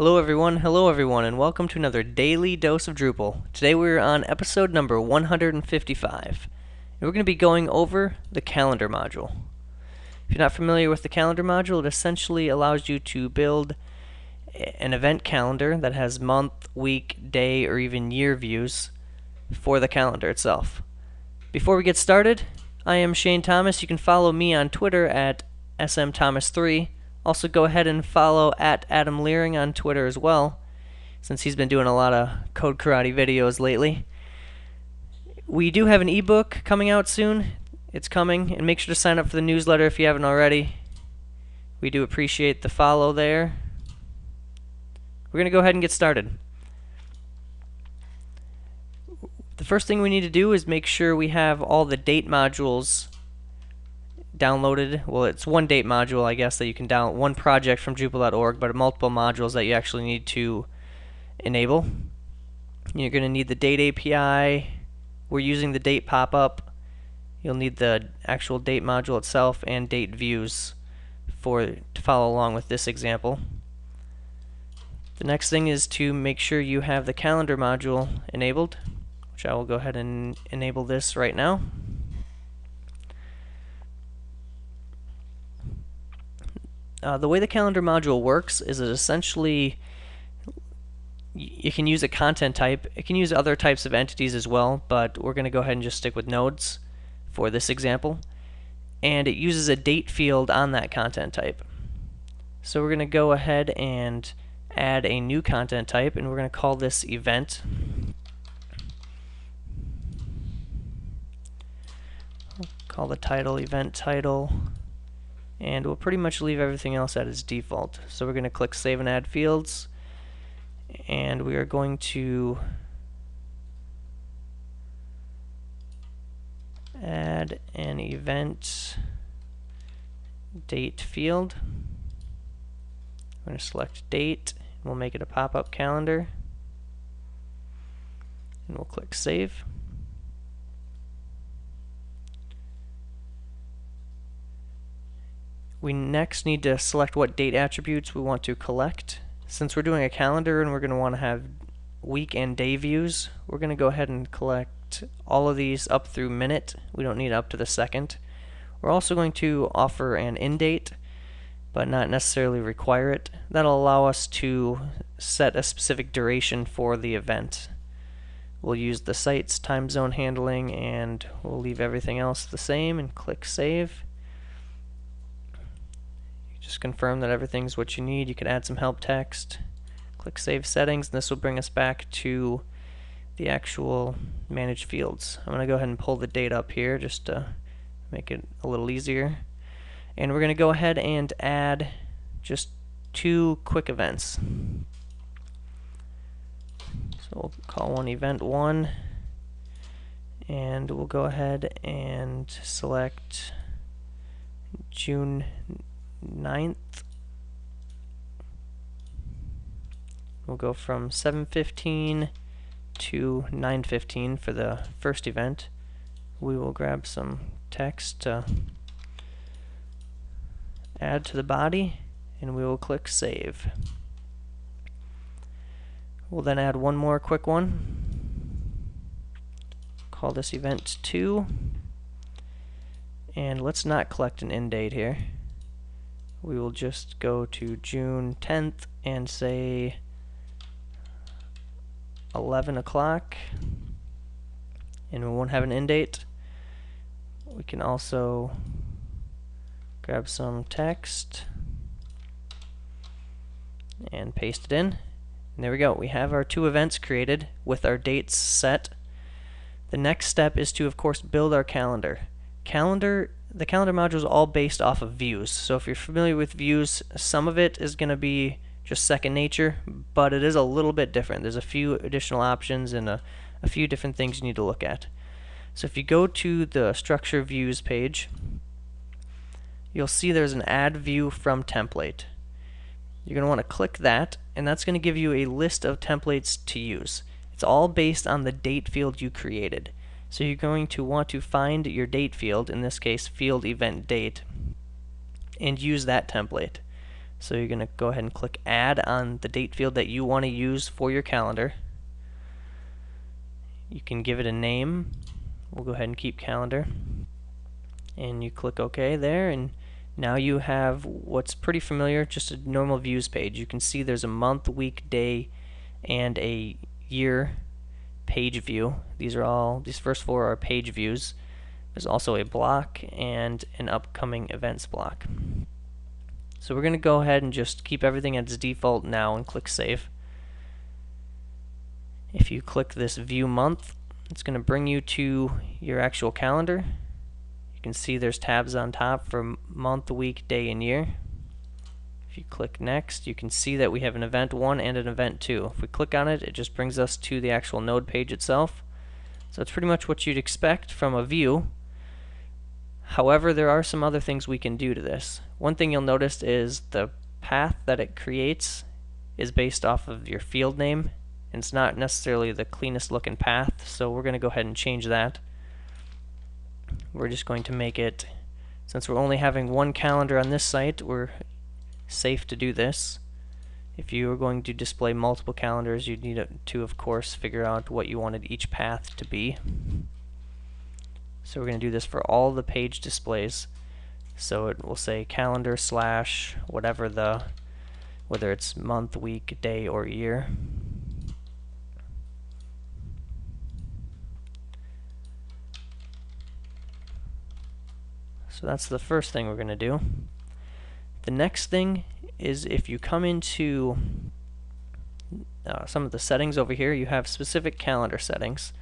Hello everyone, hello everyone, and welcome to another Daily Dose of Drupal. Today we're on episode number 155, and we're going to be going over the calendar module. If you're not familiar with the calendar module, it essentially allows you to build an event calendar that has month, week, day, or even year views for the calendar itself. Before we get started, I am Shane Thomas. You can follow me on Twitter at smthomas3 also, go ahead and follow at Adam Leering on Twitter as well, since he's been doing a lot of Code Karate videos lately. We do have an ebook coming out soon. It's coming, and make sure to sign up for the newsletter if you haven't already. We do appreciate the follow there. We're going to go ahead and get started. The first thing we need to do is make sure we have all the date modules downloaded. Well, it's one date module, I guess, that you can download one project from Drupal.org, but multiple modules that you actually need to enable. You're going to need the date API. We're using the date pop-up. You'll need the actual date module itself and date views for to follow along with this example. The next thing is to make sure you have the calendar module enabled, which I will go ahead and enable this right now. Uh, the way the calendar module works is it essentially you can use a content type. It can use other types of entities as well, but we're going to go ahead and just stick with nodes for this example. And it uses a date field on that content type. So we're going to go ahead and add a new content type, and we're going to call this event. call the title event title and we'll pretty much leave everything else at its default. So we're going to click Save and Add Fields, and we are going to add an event date field. I'm going to select date, and we'll make it a pop-up calendar, and we'll click Save. We next need to select what date attributes we want to collect. Since we're doing a calendar and we're going to want to have week and day views, we're going to go ahead and collect all of these up through minute. We don't need up to the second. We're also going to offer an end date, but not necessarily require it. That'll allow us to set a specific duration for the event. We'll use the site's time zone handling and we'll leave everything else the same and click Save. Just confirm that everything's what you need. You can add some help text. Click Save Settings, and this will bring us back to the actual Manage fields. I'm going to go ahead and pull the date up here just to make it a little easier. And we're going to go ahead and add just two quick events. So we'll call one event 1 and we'll go ahead and select June 9th. We'll go from 7.15 to 9.15 for the first event. We will grab some text to add to the body and we will click save. We'll then add one more quick one. Call this event 2 and let's not collect an end date here we will just go to June 10th and say 11 o'clock and we won't have an end date. We can also grab some text and paste it in. And there we go. We have our two events created with our dates set. The next step is to, of course, build our calendar. Calendar the calendar module is all based off of views. So if you're familiar with views, some of it is going to be just second nature, but it is a little bit different. There's a few additional options and a, a few different things you need to look at. So if you go to the structure views page, you'll see there's an add view from template. You're going to want to click that, and that's going to give you a list of templates to use. It's all based on the date field you created. So you're going to want to find your date field, in this case field event date, and use that template. So you're going to go ahead and click add on the date field that you want to use for your calendar. You can give it a name. We'll go ahead and keep calendar. And you click OK there and now you have what's pretty familiar, just a normal views page. You can see there's a month, week, day, and a year page view. These are all, these first four are page views. There's also a block and an upcoming events block. So we're going to go ahead and just keep everything as default now and click Save. If you click this View Month, it's going to bring you to your actual calendar. You can see there's tabs on top for month, week, day, and year. If you click next, you can see that we have an event 1 and an event 2. If we click on it, it just brings us to the actual node page itself. So it's pretty much what you'd expect from a view. However, there are some other things we can do to this. One thing you'll notice is the path that it creates is based off of your field name. And it's not necessarily the cleanest looking path, so we're going to go ahead and change that. We're just going to make it, since we're only having one calendar on this site, we're safe to do this. If you were going to display multiple calendars, you'd need to, of course, figure out what you wanted each path to be. So we're going to do this for all the page displays. So it will say calendar slash whatever the, whether it's month, week, day, or year. So that's the first thing we're going to do. The next thing is if you come into uh, some of the settings over here, you have specific calendar settings.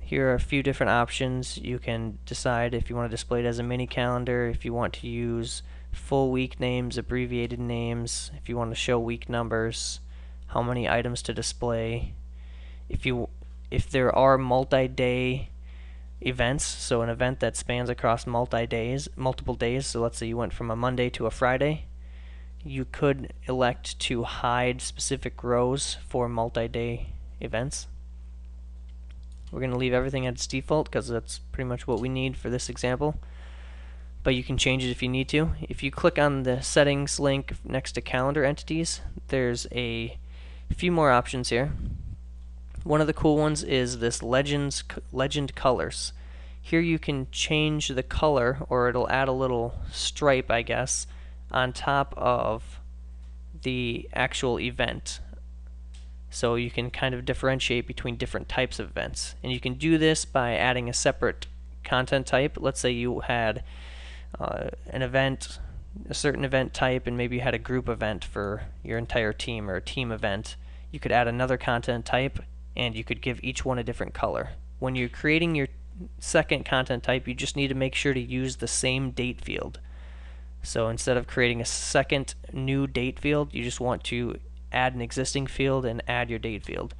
Here are a few different options. You can decide if you want to display it as a mini calendar, if you want to use full week names, abbreviated names, if you want to show week numbers, how many items to display. If you if there are multi-day events, so an event that spans across multi days, multiple days, so let's say you went from a Monday to a Friday, you could elect to hide specific rows for multi-day events. We're going to leave everything at its default because that's pretty much what we need for this example. But you can change it if you need to. If you click on the settings link next to calendar entities, there's a few more options here. One of the cool ones is this legends legend colors. Here you can change the color or it'll add a little stripe I guess on top of the actual event so you can kind of differentiate between different types of events. And you can do this by adding a separate content type. Let's say you had uh, an event, a certain event type, and maybe you had a group event for your entire team or a team event. You could add another content type and you could give each one a different color. When you're creating your second content type, you just need to make sure to use the same date field. So instead of creating a second new date field, you just want to add an existing field and add your date field.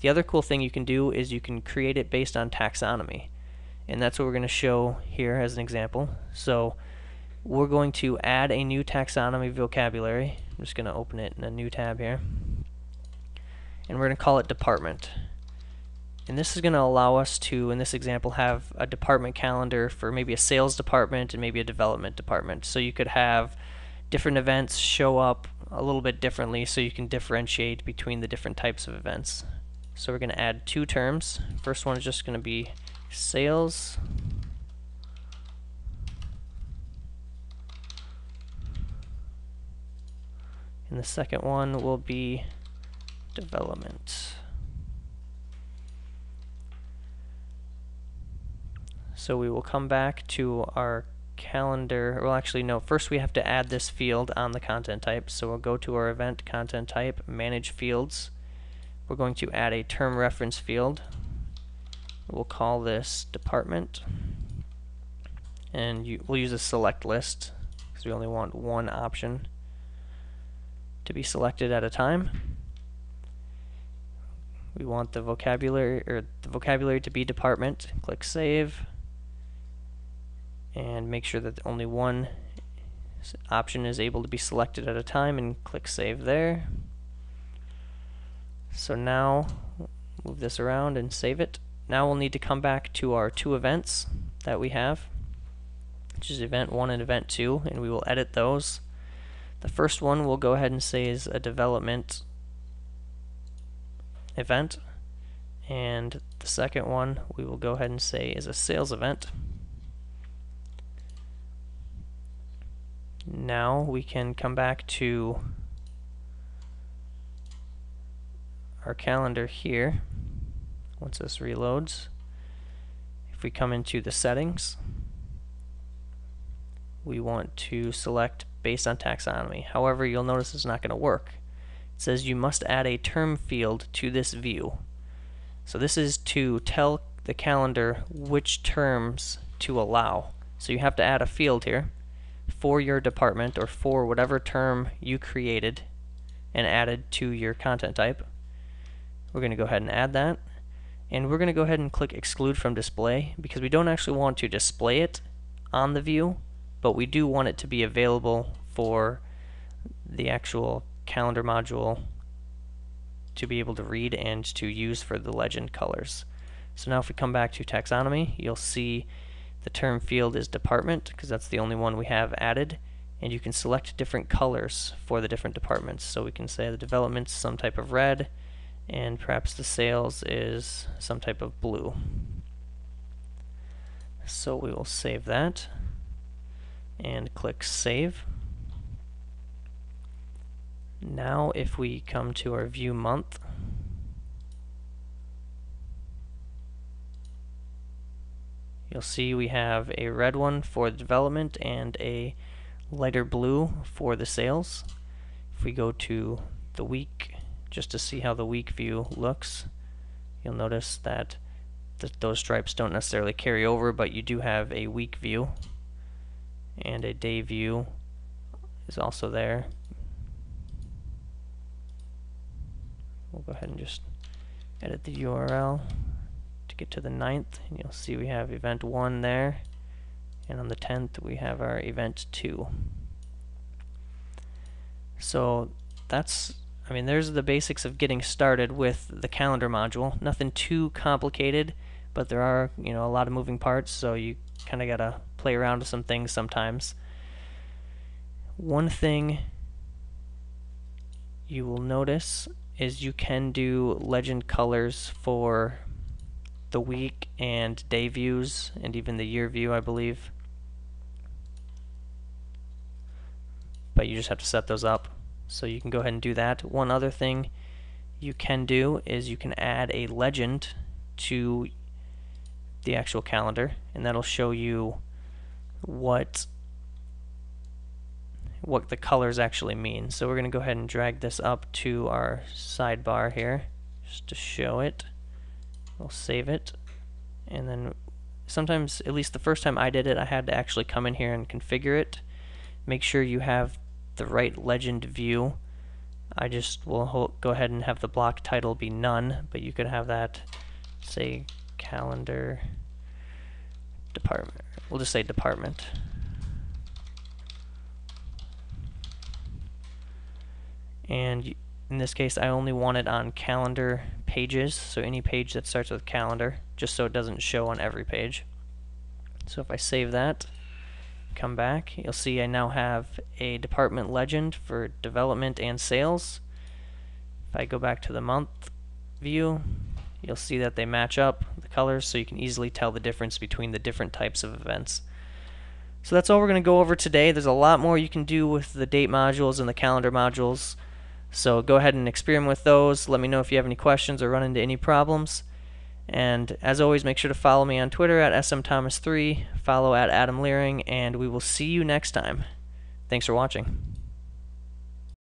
The other cool thing you can do is you can create it based on taxonomy. And that's what we're going to show here as an example. So we're going to add a new taxonomy vocabulary. I'm just going to open it in a new tab here. And we're going to call it department. And this is going to allow us to, in this example, have a department calendar for maybe a sales department and maybe a development department. So you could have different events show up a little bit differently so you can differentiate between the different types of events. So we're going to add two terms. First one is just going to be sales. And the second one will be development. So we will come back to our calendar, well actually no, first we have to add this field on the content type. So we'll go to our event content type, manage fields. We're going to add a term reference field. We'll call this department. And you, we'll use a select list because we only want one option to be selected at a time. We want the vocabulary or the vocabulary to be department. Click save and make sure that only one option is able to be selected at a time and click save there. So now move this around and save it. Now we'll need to come back to our two events that we have, which is event 1 and event 2, and we will edit those. The first one we'll go ahead and say is a development event. And the second one we will go ahead and say is a sales event. Now we can come back to our calendar here once this reloads. If we come into the settings, we want to select based on taxonomy. However, you'll notice it's not going to work. It says you must add a term field to this view. So this is to tell the calendar which terms to allow. So you have to add a field here for your department or for whatever term you created and added to your content type. We're going to go ahead and add that. And we're going to go ahead and click exclude from display because we don't actually want to display it on the view, but we do want it to be available for the actual calendar module to be able to read and to use for the legend colors. So now if we come back to taxonomy, you'll see the term field is department because that's the only one we have added and you can select different colors for the different departments. So we can say the development's some type of red and perhaps the sales is some type of blue. So we will save that and click save. Now if we come to our view month, you'll see we have a red one for the development and a lighter blue for the sales. If we go to the week, just to see how the week view looks, you'll notice that th those stripes don't necessarily carry over, but you do have a week view. And a day view is also there we'll go ahead and just edit the URL to get to the 9th and you'll see we have event 1 there and on the 10th we have our event 2 so that's I mean there's the basics of getting started with the calendar module. Nothing too complicated but there are you know a lot of moving parts so you kind of gotta play around with some things sometimes. One thing you will notice is you can do legend colors for the week and day views and even the year view I believe. But you just have to set those up. So you can go ahead and do that. One other thing you can do is you can add a legend to the actual calendar and that'll show you what what the colors actually mean. So we're going to go ahead and drag this up to our sidebar here just to show it. We'll save it and then sometimes, at least the first time I did it, I had to actually come in here and configure it. Make sure you have the right legend view. I just will go ahead and have the block title be none, but you could have that say calendar department. We'll just say department. And in this case I only want it on calendar pages. So any page that starts with calendar just so it doesn't show on every page. So if I save that come back you'll see I now have a department legend for development and sales. If I go back to the month view you'll see that they match up the colors so you can easily tell the difference between the different types of events. So that's all we're going to go over today. There's a lot more you can do with the date modules and the calendar modules so go ahead and experiment with those. Let me know if you have any questions or run into any problems. And as always, make sure to follow me on Twitter at smthomas3, follow at Adam Leering, and we will see you next time. Thanks for watching.